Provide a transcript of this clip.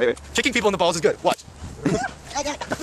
Wait, wait. Kicking people in the balls is good. Watch.